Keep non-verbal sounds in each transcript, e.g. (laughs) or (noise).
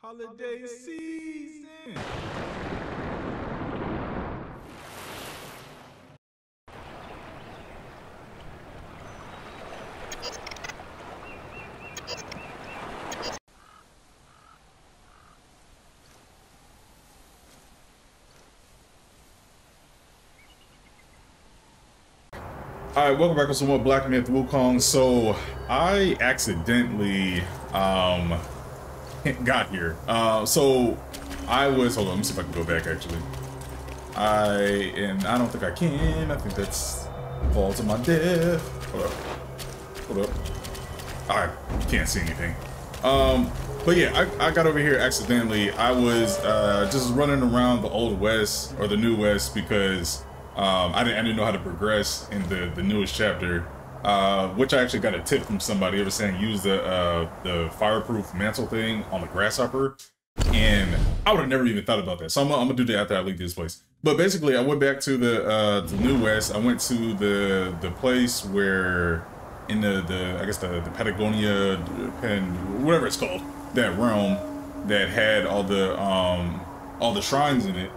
Holiday season. All right, welcome back to some more Black Myth Wukong. So I accidentally um (laughs) got here. Uh, so I was hold on, let me see if I can go back actually. I and I don't think I can. I think that's fall to my death. Hold up. Hold up. I can't see anything. Um, but yeah, I, I got over here accidentally. I was uh, just running around the old west or the new west because um, I didn't I didn't know how to progress in the the newest chapter. Uh, which I actually got a tip from somebody. They were saying use the uh, the fireproof mantle thing on the grasshopper, and I would have never even thought about that. So I'm, I'm, gonna do that after I leave this place. But basically, I went back to the uh, the New West. I went to the the place where in the the I guess the the Patagonia and whatever it's called that realm that had all the um all the shrines in it,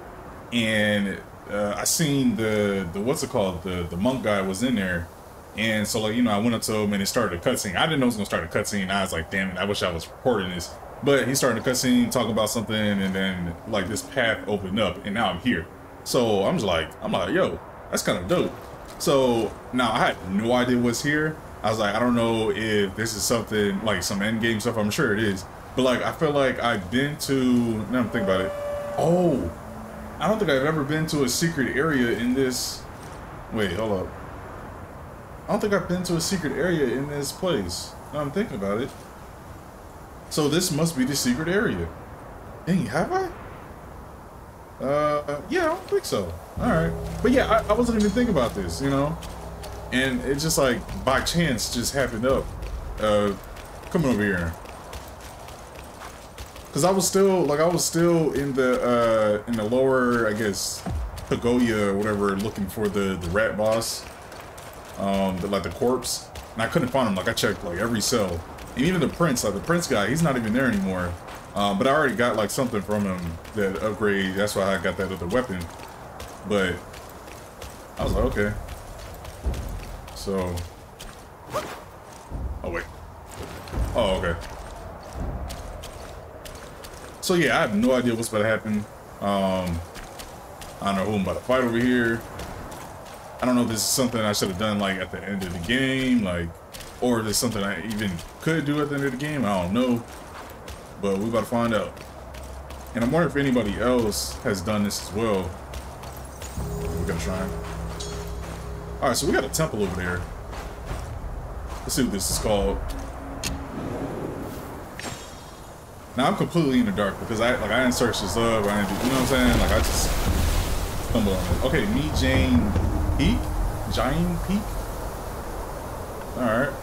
and uh, I seen the the what's it called the the monk guy was in there and so, like, you know, I went up to him and it started a cutscene. I didn't know it was gonna start a cutscene. I was like, damn it, I wish I was recording this. But he started a cutscene, talking about something, and then like this path opened up, and now I'm here. So I'm just like, I'm like, yo, that's kind of dope. So now I had no idea what's here. I was like, I don't know if this is something like some end game stuff. I'm sure it is, but like I feel like I've been to. Now I'm thinking about it. Oh, I don't think I've ever been to a secret area in this. Wait, hold up. I don't think I've been to a secret area in this place. Now I'm thinking about it. So this must be the secret area. Dang, have I? Uh, yeah, I don't think so. Alright. But yeah, I, I wasn't even thinking about this, you know? And it just like, by chance, just happened up. Uh, coming over here. Cause I was still, like, I was still in the, uh, in the lower, I guess, Pagoya or whatever, looking for the, the rat boss um, the, like the corpse, and I couldn't find him. Like I checked like every cell, and even the prince, like the prince guy, he's not even there anymore. Um, but I already got like something from him that upgrade. That's why I got that other weapon. But I was like, okay. So, oh wait. Oh okay. So yeah, I have no idea what's about to happen. Um, I don't know who I'm about to fight over here. I don't know if this is something I should have done like at the end of the game, like, or if it's something I even could do at the end of the game. I don't know, but we about to find out. And I'm wondering if anybody else has done this as well. We're gonna try. All right, so we got a temple over there. Let's see what this is called. Now I'm completely in the dark because I like I didn't search this up. I didn't do, you know what I'm saying? Like I just stumbled on it. Okay, me Jane Peak? Giant Peak? Alright.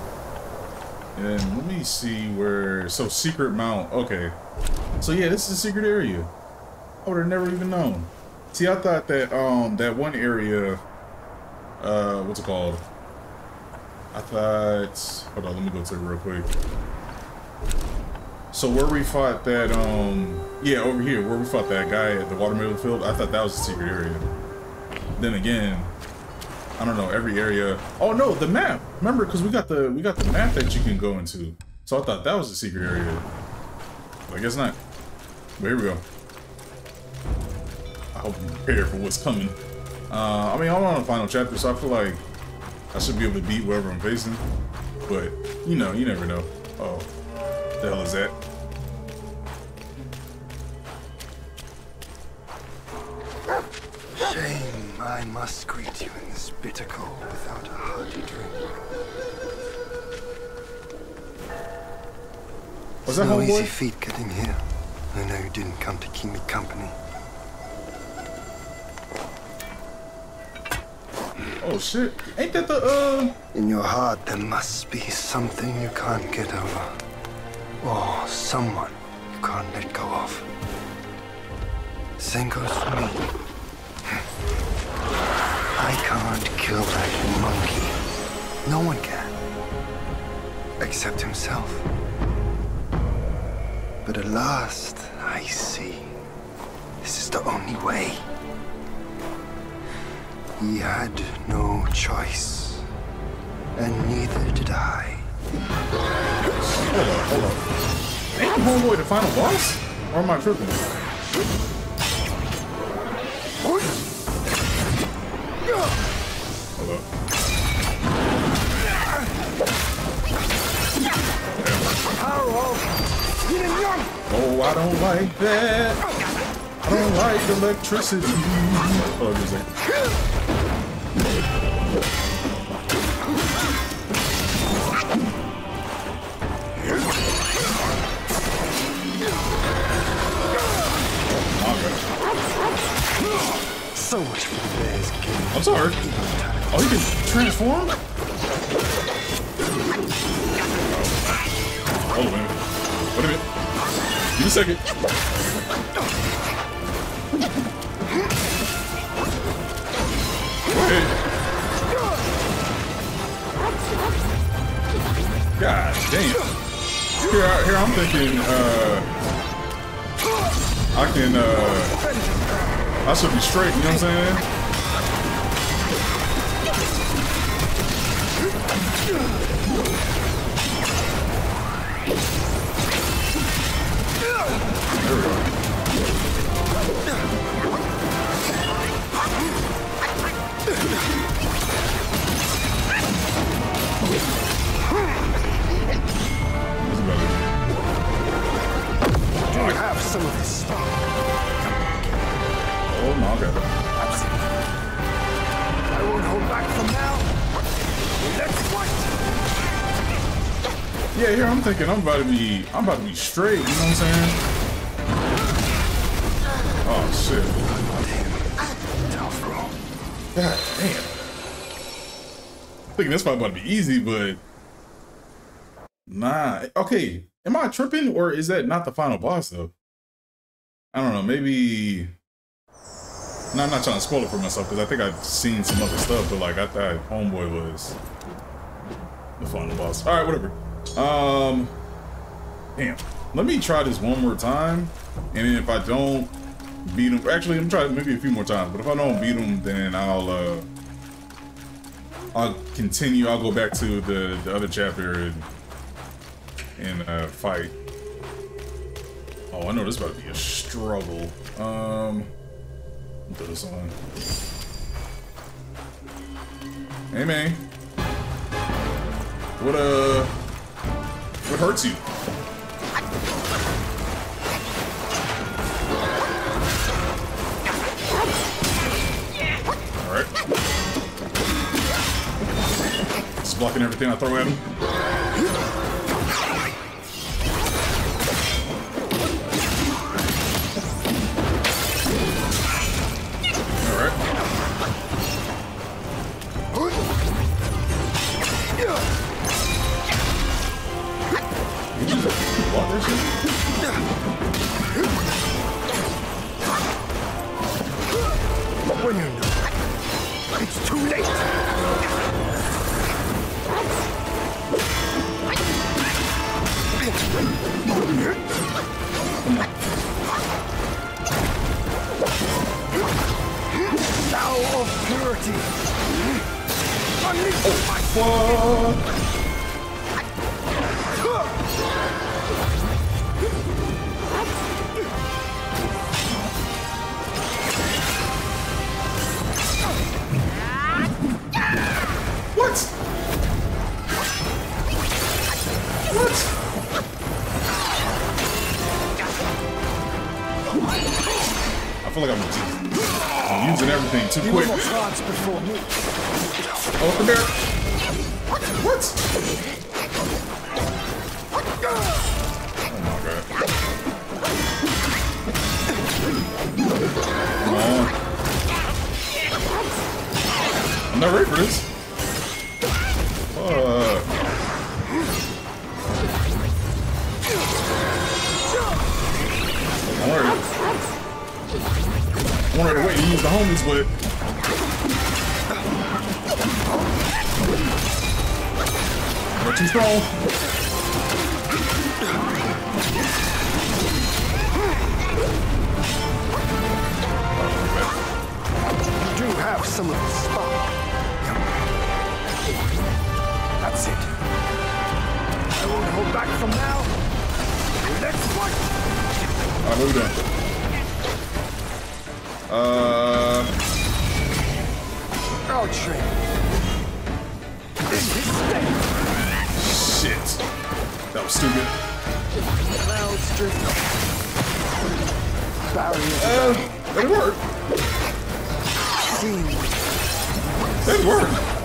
And let me see where... So, Secret Mount. Okay. So, yeah, this is a secret area. I would have never even known. See, I thought that, um, that one area... Uh, what's it called? I thought... Hold on, let me go to it real quick. So where we fought that, um... Yeah, over here, where we fought that guy at the watermelon field, I thought that was a secret area. Then again, I don't know every area. Oh no, the map. Remember, because we got the we got the map that you can go into. So I thought that was a secret area. But I guess not. But here we go. I hope you're prepared for what's coming. Uh, I mean, I'm on the final chapter, so I feel like I should be able to beat whoever I'm facing. But you know, you never know. Oh, the hell is that? I must greet you in this bitter cold without a hearty drink. Was that no homeboy? easy feat getting here. I know you didn't come to keep me company. Oh shit! Ain't that the uh? In your heart, there must be something you can't get over. Or someone you can't let go of. Same goes for me. Kill that monkey. No one can. Except himself. But at last, I see. This is the only way. He had no choice. And neither did I. Ain't Homeboy the final boss? Or am I tripping? Oh, I don't like that. I don't like electricity. Oh, just a So much for bear's game. I'm sorry. Oh, you can transform? Oh, Hold on a minute. Wait a minute. Give me a second. God damn. Here, I- here I'm thinking, uh, I can, uh, I should be straight, you know what I'm saying? Some of this stuff? Oh okay. I won't hold back from now. Let's fight! Yeah, here I'm thinking I'm about to be I'm about to be straight, you know what I'm saying? Oh shit. Tough roll. God damn. Thinking this fight about to be easy, but nah. Okay, am I tripping or is that not the final boss though? I don't know. Maybe. No, I'm not trying to spoil it for myself because I think I've seen some other stuff, but like I thought Homeboy was the final boss. All right, whatever. Um, damn. Let me try this one more time, and then if I don't beat him, actually, I'm trying maybe a few more times. But if I don't beat him, then I'll uh, I'll continue. I'll go back to the, the other chapter and and uh, fight. Oh, I know this is about to be a struggle. Um, put this on. Hey man, what uh, what hurts you? All right. Just blocking everything I throw at him. I'm not ready for this. Fuck. I wanted to wait to use the homies, but... We're too strong. You do have some of the. Alright, what we doing? Uh. I'll train. Shit. That was stupid. Clouds drift. Barriers. Uh, that worked. That worked.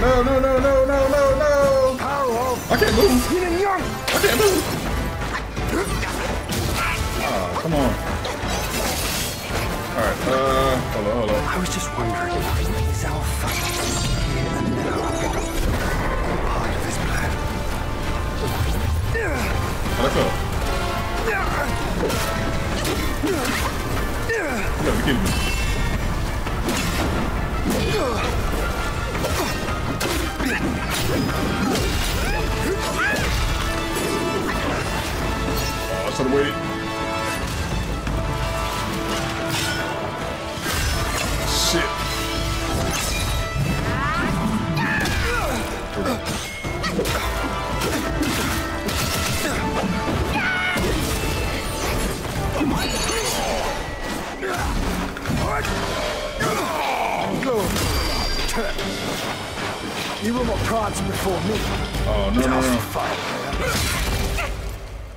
No, no, no, no, no, no, no. I can't move. Yin and Yang. I can't move. Ah, come on. Alright, uh, hold on, hold on. I was just wondering, is our fight and now part of his plan? That go? You gotta be kidding me. Oh, I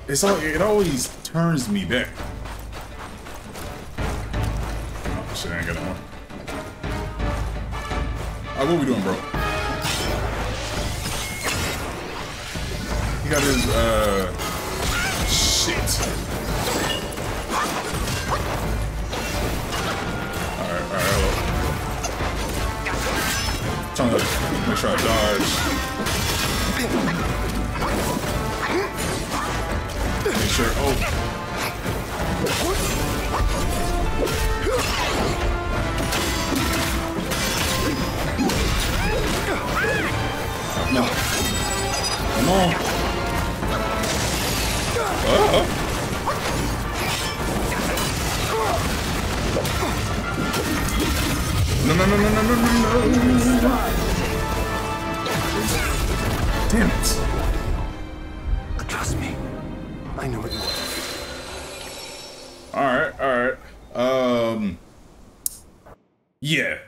It's all, it always turns me back. Oh, shit, I ain't got no more. Alright, what we doing, bro?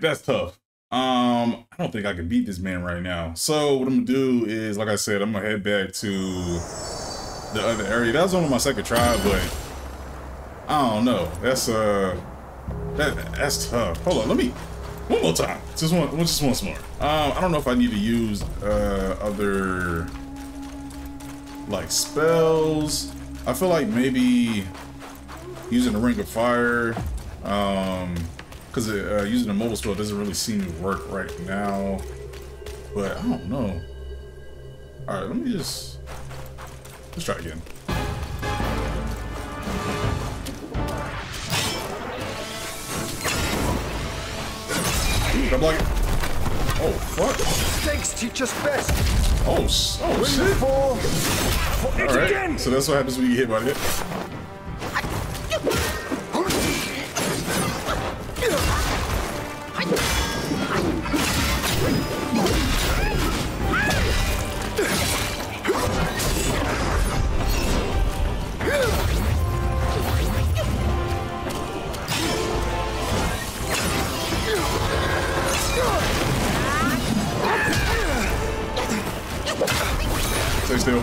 That's tough. Um, I don't think I can beat this man right now. So what I'm gonna do is, like I said, I'm gonna head back to the other area. That was only my second try, but I don't know. That's uh that that's tough. Hold on, let me one more time. Just one just once more. Um, I don't know if I need to use uh other like spells. I feel like maybe using the ring of fire um because uh, using a mobile spell doesn't really seem to work right now but i don't know all right let me just let's try again I block it? Oh, fuck. Teach us best. Oh, oh shit. the. For it All right. again. So that's what happens when you get hit by the Stay still.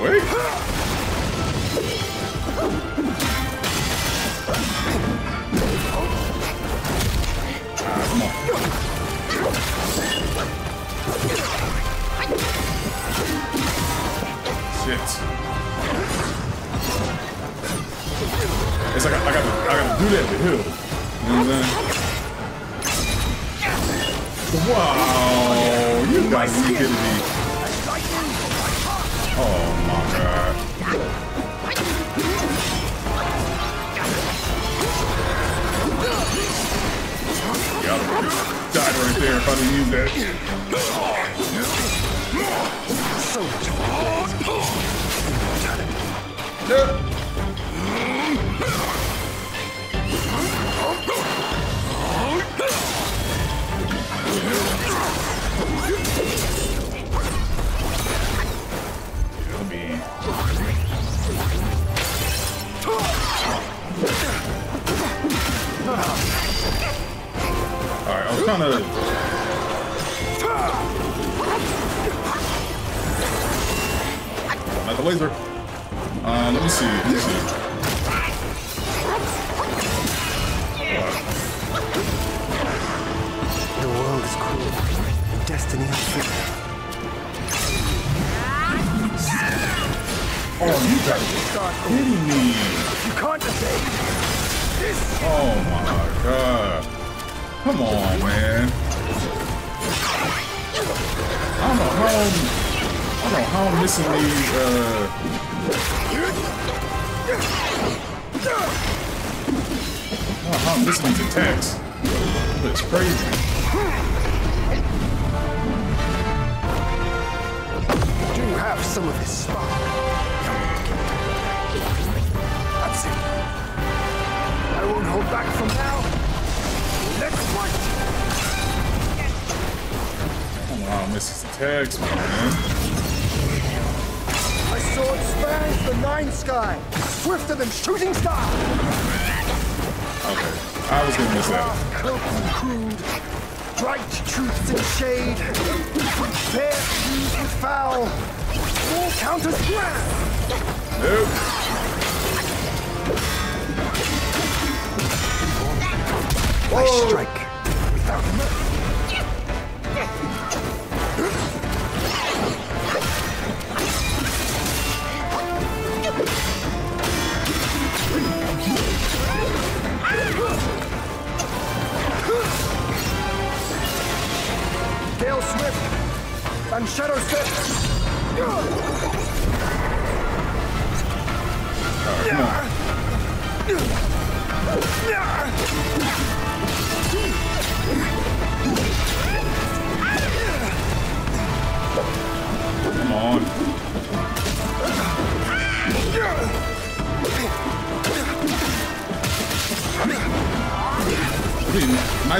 Wait. Ah, come. It's like I, I gotta, I gotta do that to heal. You know what I'm saying? Wow, you guys are kidding me. Oh my god. Got him. Died right there if I didn't use that. So much of Yep. Not the laser. Uh, let me see. Let me see. Is cruel. Destiny is fickle. Oh, you gotta be kidding me. You can't evade this. Oh my god. Come on, man. I don't know how I'm, I don't know how I'm missing these, uh... I don't know how I'm missing these attacks. It's crazy. Have some of this spark? That's it. I won't hold back from now. Let's fight! I don't know how I'm missing these attacks, man. My sword spans the nine sky, swifter than shooting star. Okay. I was gonna miss that. Cloaked and crude, bright truths in shade, fair views with foul, all counters grand. Nope. I strike without. Gale Swift and Shadow Step.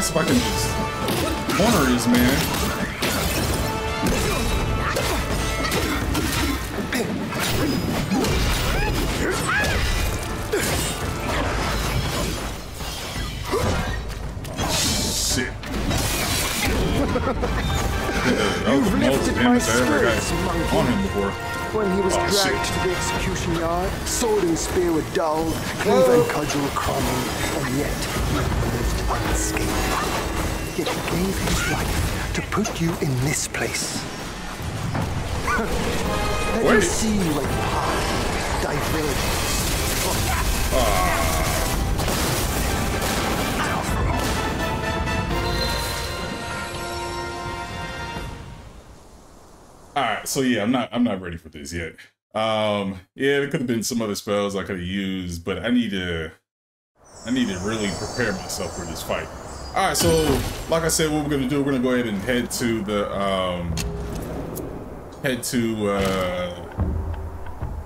Nice if I can just corner this man. Shit. that was the most lifted my damage I ever spirits, monkey. on him before. When he was Oh, dragged shit. to the execution yard, sword and spear were dull, cleave and cudgel crumbled, and yet he lived unscathed. Yet he gave his life to put you in this place. Let Wait. me see you hide, diverge. All right, so yeah, I'm not I'm not ready for this yet. Um, yeah, there could have been some other spells I could have used, but I need to I need to really prepare myself for this fight. All right, so like I said, what we're gonna do, we're gonna go ahead and head to the um head to uh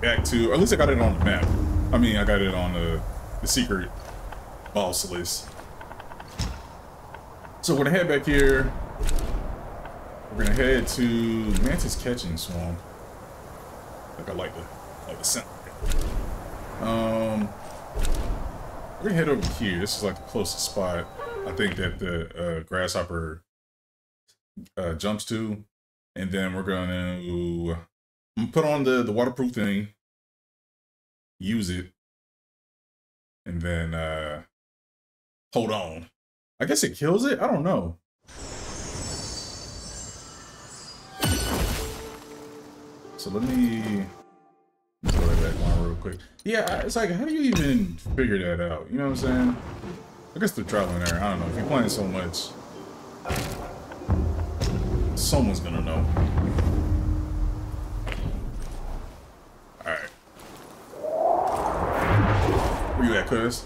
back to at least I got it on the map. I mean, I got it on the the secret boss list. So we're gonna head back here. We're gonna head to Mantis Catching Swamp. Like I like the like the sound. Um, we're gonna head over here. This is like the closest spot I think that the uh, grasshopper uh, jumps to, and then we're gonna put on the the waterproof thing, use it, and then uh, hold on. I guess it kills it. I don't know. So let me to that one real quick. Yeah, it's like, how do you even figure that out? You know what I'm saying? I guess they're trial and error. I don't know. If you're playing so much, someone's gonna know. Alright. Where you at, cuz?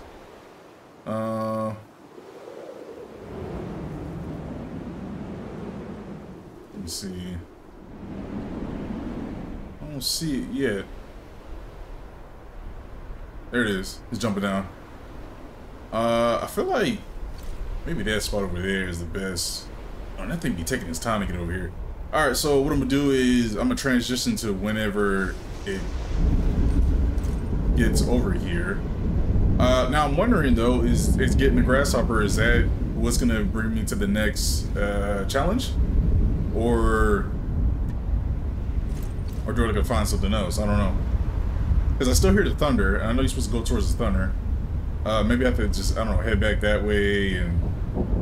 Uh... Let me see. I don't see it yet. There it is. It's jumping down. Uh, I feel like maybe that spot over there is the best. Oh, that thing be taking its time to get over here. All right, so what I'm gonna do is I'm gonna transition to whenever it gets over here. Uh, now I'm wondering though, is is getting the grasshopper is that what's gonna bring me to the next uh, challenge, or or do I gotta find something else? I don't know. Because I still hear the thunder, and I know you're supposed to go towards the thunder. Uh, maybe I have to just I don't know head back that way and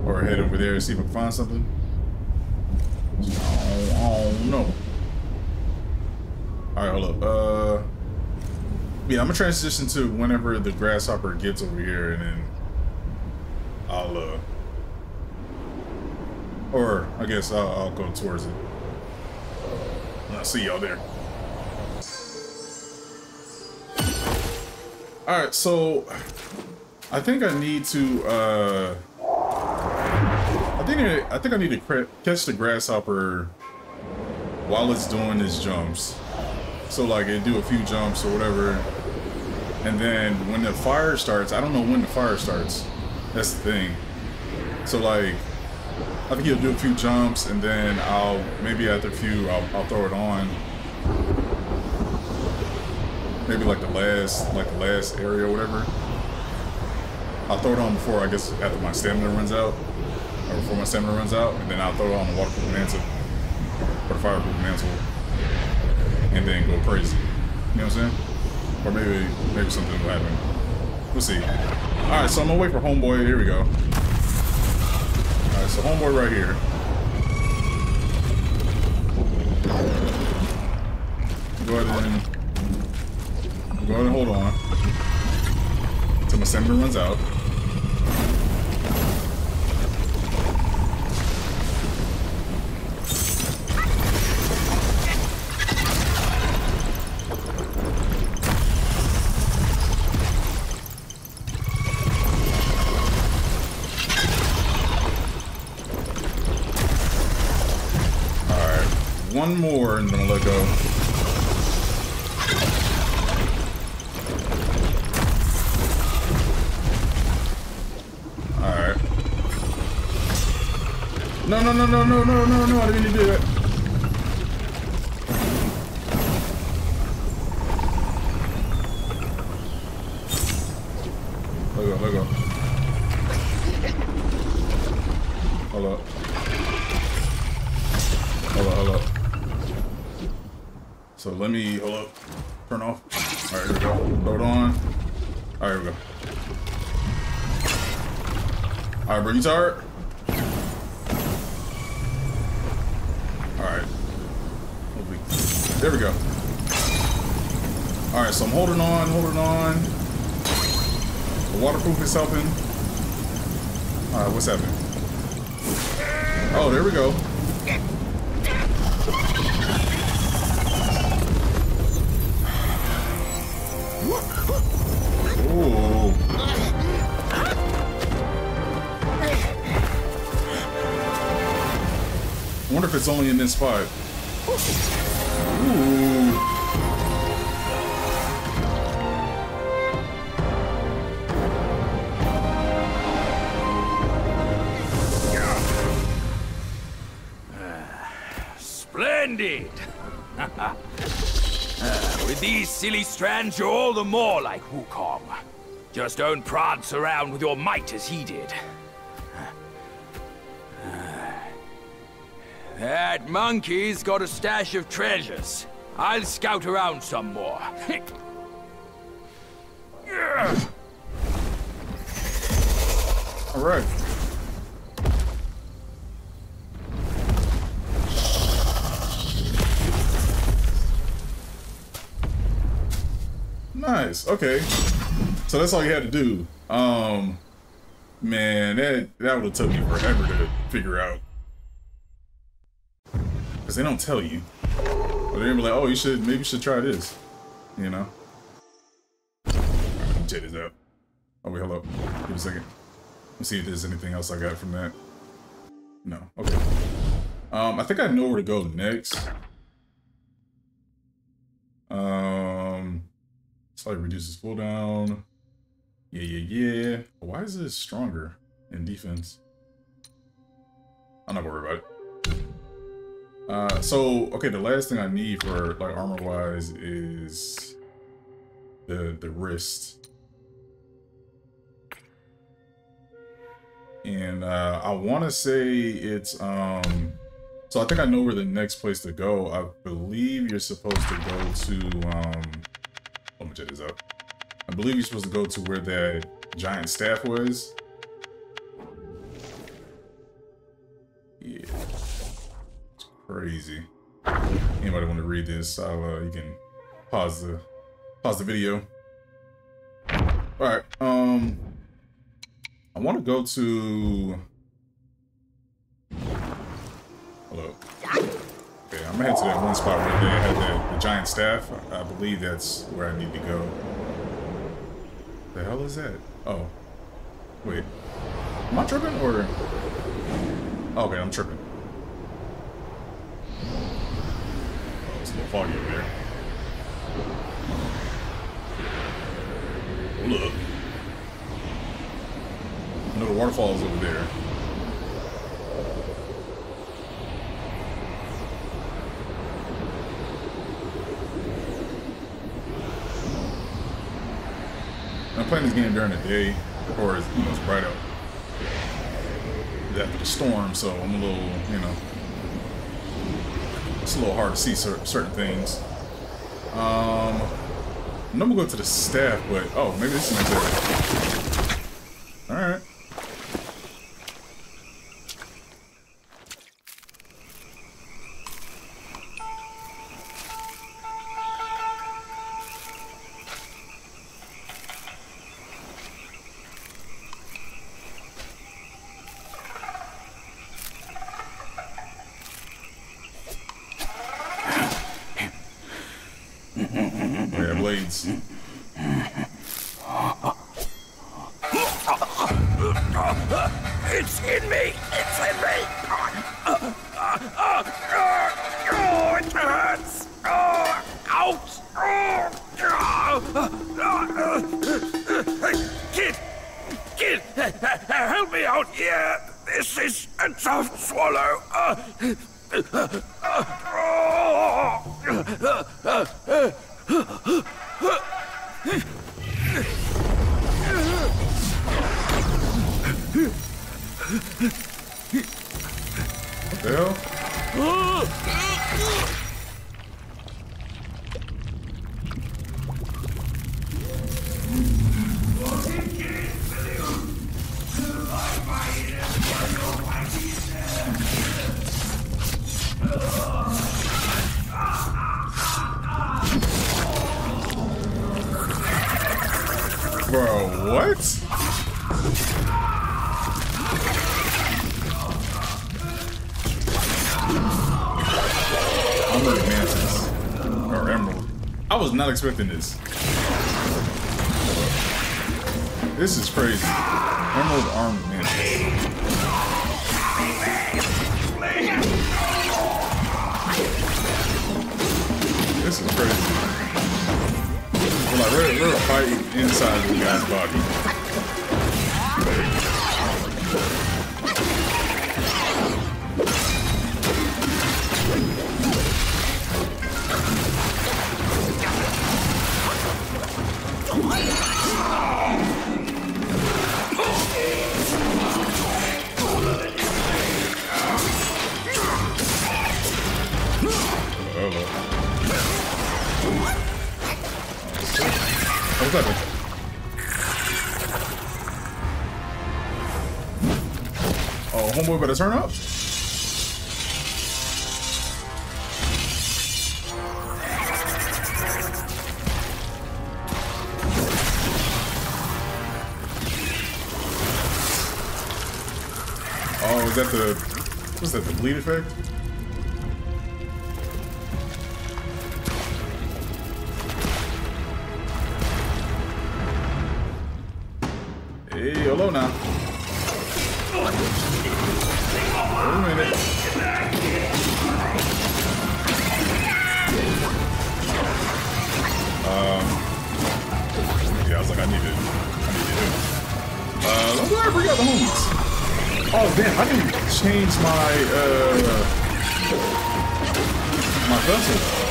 or head over there and see if I can find something. Oh, no. All right, hold up. Uh, yeah, I'm gonna transition to whenever the grasshopper gets over here, and then I'll uh, or I guess I'll, I'll go towards it. I'll see y'all there. All right, so I think I need to. Uh, think I, I think I need to catch the grasshopper while it's doing its jumps. So like it do a few jumps or whatever, and then when the fire starts, I don't know when the fire starts. That's the thing. So like, I think he'll do a few jumps, and then I'll maybe after a few, I'll, I'll throw it on. Maybe like the last, like the last area or whatever. I'll throw it on before I guess after my stamina runs out, or before my stamina runs out, and then I'll throw on the waterproof mantle or the fireproof mantle, and then go crazy. You know what I'm saying? Or maybe maybe something will happen. We'll see. All right, so I'm gonna wait for homeboy. Here we go. All right, so homeboy right here. Go ahead and go ahead and hold on until my stamina runs out. No, no, no, no, no, no, no, I didn't do it. Let go, let go. Hold up. Hold up, hold up. So let me, hold up, turn off. All right, here we go. It on. All right, here we go. All right, bro, you tired? All right. Hopefully. There we go. All right, so I'm holding on, holding on. The waterproof is helping. All right, what's happening? Oh, there we go. I wonder if it's only in this spot. Splendid! (laughs) Ah, with these silly strands, you're all the more like Wukong. Just don't prance around with your might as he did. That monkey's got a stash of treasures. I'll scout around some more. All right. Nice. Okay. So that's all you had to do. Um, man, that that would have took me forever to figure out. They don't tell you. But they're gonna be like, oh, you should maybe you should try this. You know. Right, jet is out. Oh wait, hello. Give me a second. Let's see if there's anything else I got from that. No. Okay. Um, I think I know where to go next. Um. Slightly reduces cooldown. Yeah, yeah, yeah. Why is this stronger in defense? I'm not worried about it. Uh, so, okay, the last thing I need for, like, armor-wise is the, the wrist. and uh, I want to say it's um. So I think I know where the next place to go. I believe you're supposed to go to um. Let me check this out. I believe you're supposed to go to where that giant staff was. Yeah, crazy. Anybody want to read this? I'll, uh, you can pause the pause the video. All right. Um, I want to go to. Hello. Okay, I'm gonna head to that one spot where they had the, the giant staff. I believe that's where I need to go. The hell is that? Oh, wait. Am I tripping or? Okay, I'm tripping. Oh, it's a little foggy over there. Look. I know the waterfall is over there. I'm playing this game during the day, or it's, you know, it's bright out. After the storm, so I'm a little, you know, it's a little hard to see cer certain things. Um, I'm gonna go to the staff, but oh, maybe this is my Yeah, blades. It's in me! It's in me! Oh, it hurts! Oh, ouch! Kid! Kid! Help me out here! This is a tough swallow! This is crazy. Well, like, we're, we're fighting inside the guy's body. What's? Oh, homeboy better turn up? Oh, is that the... What's that, the bleed effect? Oh, damn, I didn't change my, uh, my vessel.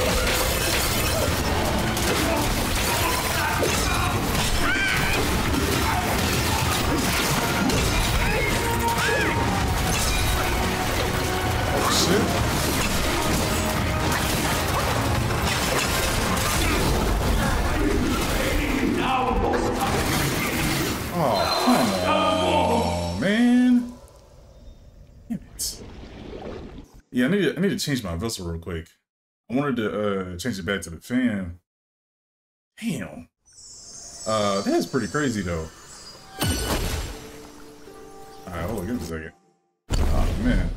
Need to, I need to change my vessel real quick. I wanted to uh change it back to the fan. Damn. Uh, that's pretty crazy though. All right, hold on, give me a second. Oh man.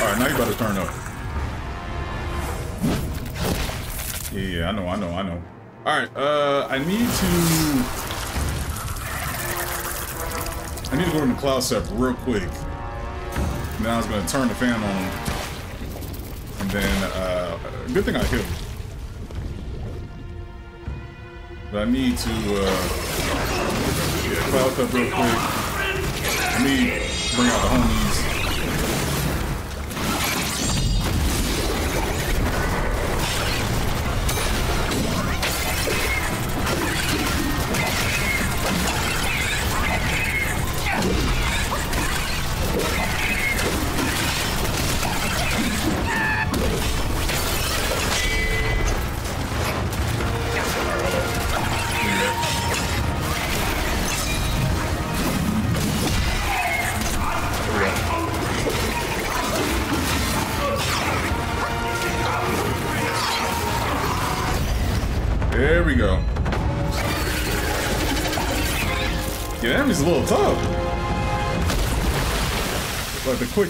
All right, now you about to turn up. Yeah, I know, I know, I know. All right, uh, I need to. I need to go to the cloud step real quick. Now I was gonna turn the fan on, and then uh, good thing I healed. But I need to uh, cloud up real quick. I need to bring out the homies.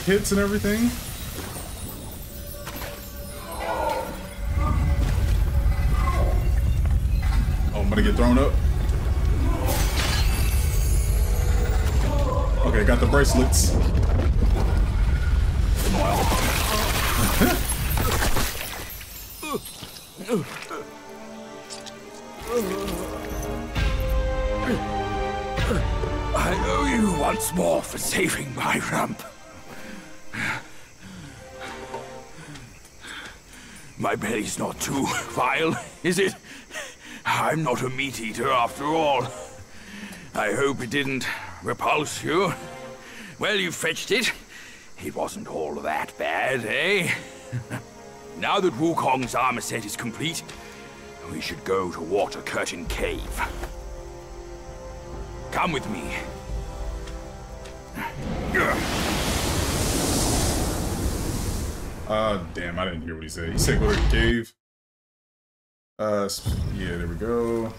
Hits and everything. Oh, I'm gonna get thrown up. Okay, got the bracelets. My belly's not too vile, is it? I'm not a meat eater after all. I hope it didn't repulse you. Well, you fetched it. It wasn't all that bad, eh? (laughs) now that Wukong's armor set is complete, we should go to Water Curtain Cave. Come with me. Uh, damn, I didn't hear what he said. He said go to the cave. Uh, yeah, there we go.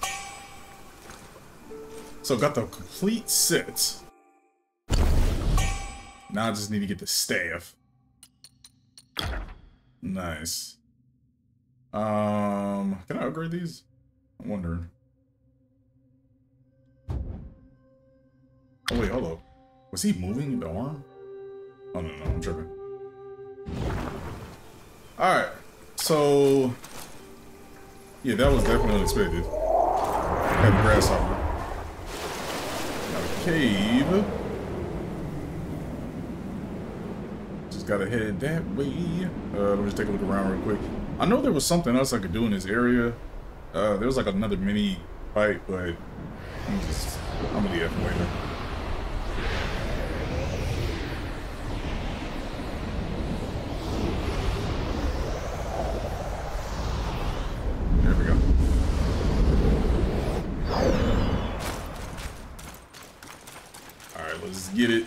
So got the complete set. Now I just need to get the staff. Nice. Um, can I upgrade these? I'm wondering. Oh wait, hold up. Was he moving the arm? Oh no, no, I'm tripping. Alright, so yeah, that was definitely unexpected. Had a grasshopper. Got a cave. Just gotta head that way. Uh, let me just take a look around real quick. I know there was something else I could do in this area. Uh, there was like another mini fight, but I'm just I'm gonna leave that later. There we go. Alright, let's get it.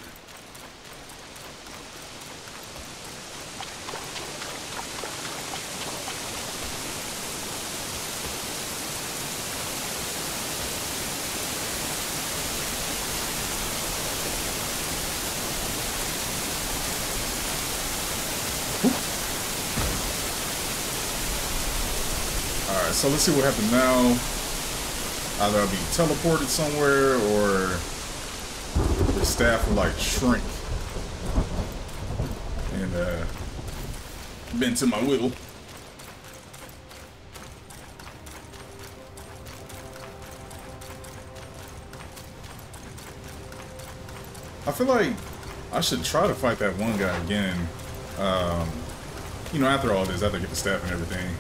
So let's see what happens now. Either I'll be teleported somewhere or staff will like shrink. And uh bend to my will. I feel like I should try to fight that one guy again. Um, you know, after all this, after I get the staff and everything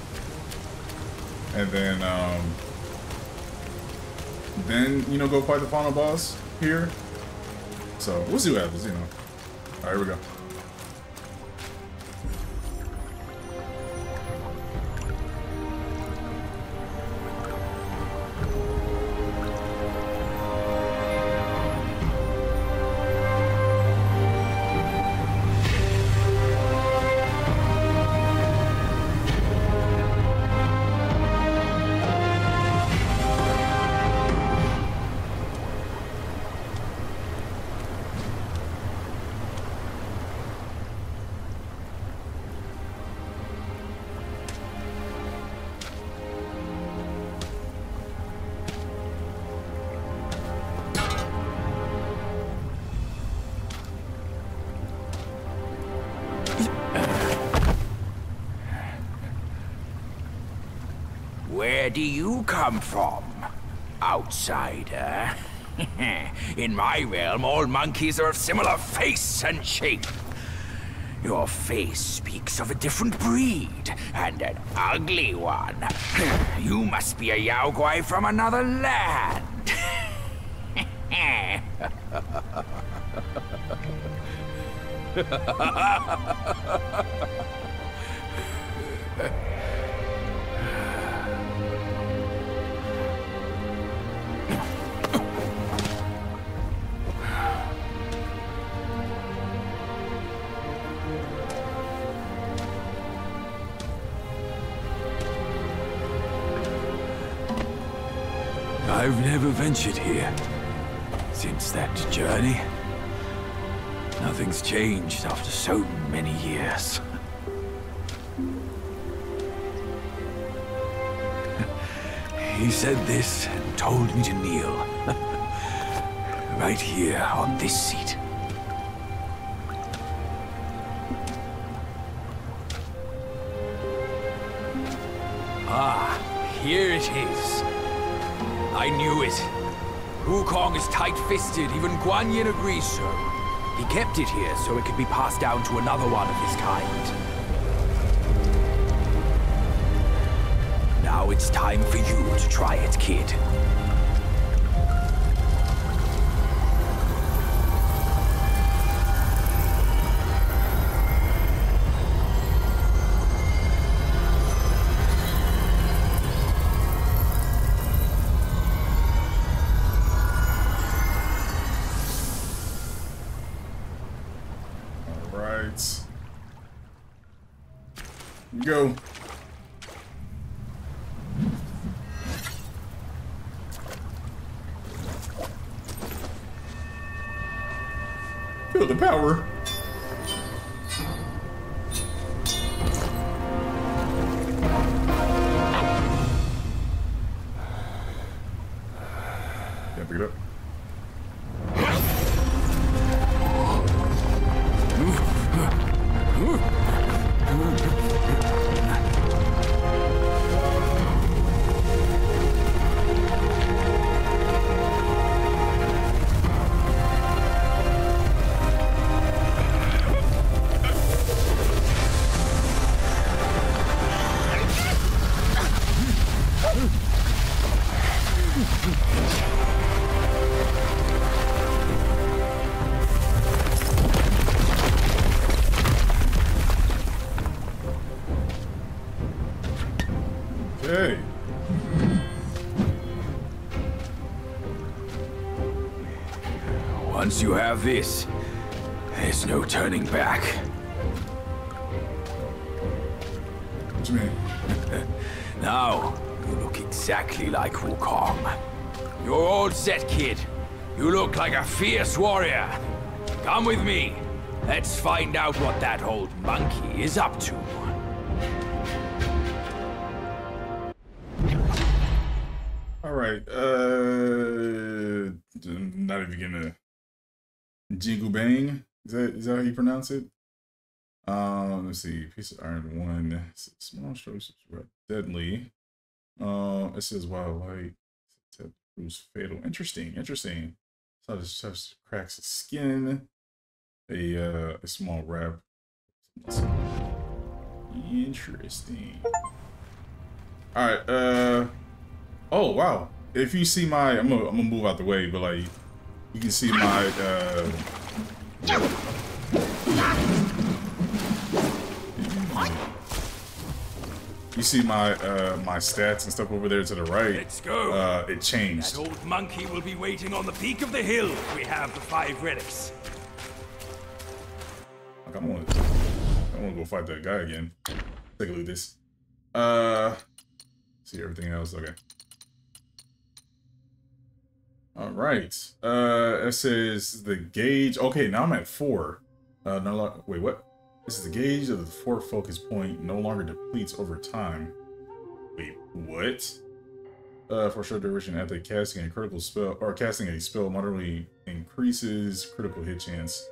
and then um then you know go fight the final boss here so we'll see what happens you know. All right here we go Where do you come from, outsider? (laughs) In my realm, all monkeys are of similar face and shape. Your face speaks of a different breed, and an ugly one. (laughs) You must be a Yao Guai from another land. (laughs) I've never ventured here. Since that journey, nothing's changed after so many years. (laughs) he said this and told me to kneel. (laughs) right here on this seat. Ah, here it is. I knew it. Wukong is tight-fisted, even Guan Yin agrees so. He kept it here so it could be passed down to another one of his kind. Now it's time for you to try it, kid. Go. Feel the power. Have this, there's no turning back. What you mean? Now, you look exactly like Wukong. You're all set, kid. You look like a fierce warrior. Come with me. Let's find out what that old monkey is up to. All right. Uh, not even gonna Jingubang. Is that is that how you pronounce it? Um, let's see. Piece of iron one. Small strokes deadly. Uh, it says wild light. Proves fatal. Interesting. Interesting. So this just cracks the skin. A uh a small wrap. Interesting. All right. Uh. Oh wow! If you see my, I'm gonna, I'm gonna move out the way, but like, you can see my. Uh, you see my uh, my stats and stuff over there to the right. Let's go. Uh, it That changed. old monkey will be waiting on the peak of the hill we have the five relics. Like, I want to, I want to go fight that guy again. Take a look at this. Uh, see everything else. Okay. All right. Uh, it says the gauge. Okay, now I'm at four. Uh, no, wait, what? This is the gauge of the four focus point no longer depletes over time. Wait, what? Uh, for short duration after casting a critical spell or casting a spell moderately increases critical hit chance.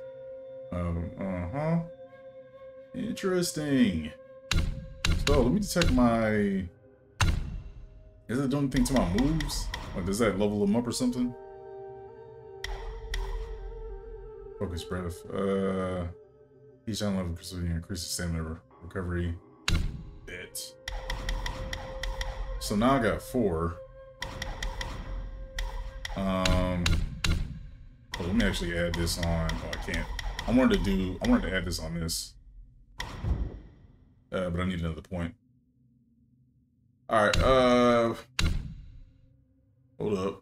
Um, uh-huh. Interesting. So let me detect my Is it doing anything to my moves? Or does that level them up or something? Focus breath. Uh, each on level increases stamina recovery. Bit. So now I got four. Um, oh, let me actually add this on. Oh, I can't. I wanted to do. I wanted to add this on this. Uh, but I need another point. All right. Uh, hold up.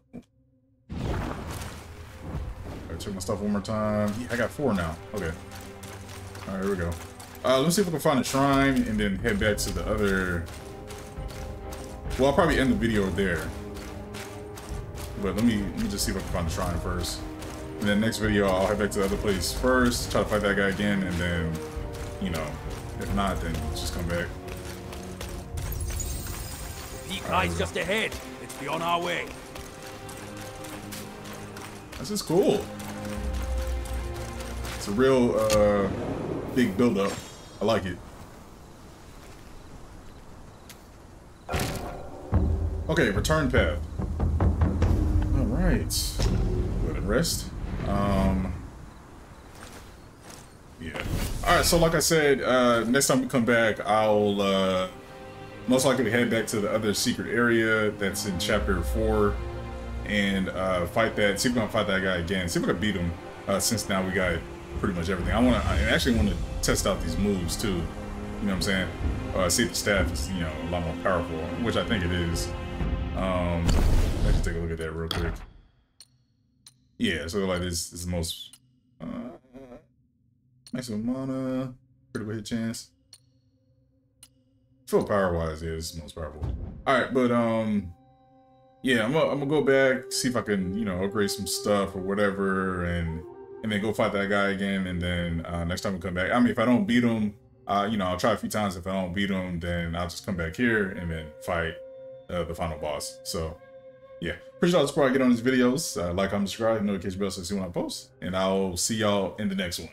I check my stuff one more time. Yeah, I got four now. Okay. All right, here we go. Uh, let's see if we can find a shrine and then head back to the other. Well, I'll probably end the video there. But let me let me just see if I can find a shrine first. And then next video, I'll head back to the other place first, try to fight that guy again, and then, you know, if not, then just come back. Peak lies just ahead. Let's be on our way. This is cool. It's a real uh, big build-up. I like it. Okay, return path. All right. Go ahead and rest. Um, yeah. All right. So, like I said, uh, next time we come back, I'll uh, most likely head back to the other secret area that's in chapter four and uh, fight that. See if we can fight that guy again. See if we can beat him. Uh, since now we got pretty much everything. I want to. I actually want to test out these moves too. You know what I'm saying? Uh, see if the staff is you know a lot more powerful, which I think it is. Um, let's take a look at that real quick. Yeah, so like this, this is the most uh, maximum mana, critical hit chance. Full power wise, yeah, this is most powerful. All right, but um, yeah, I'm gonna, I'm go back see if I can you know upgrade some stuff or whatever, and and then go fight that guy again, and then uh, next time we come back, I mean, if I don't beat him, uh, you know, I'll try a few times. If I don't beat him, then I'll just come back here and then fight uh, the final boss. So yeah, appreciate all the support I get on these videos. Uh, like, comment, subscribe, notification bell so you see when I post, and I'll see y'all in the next one.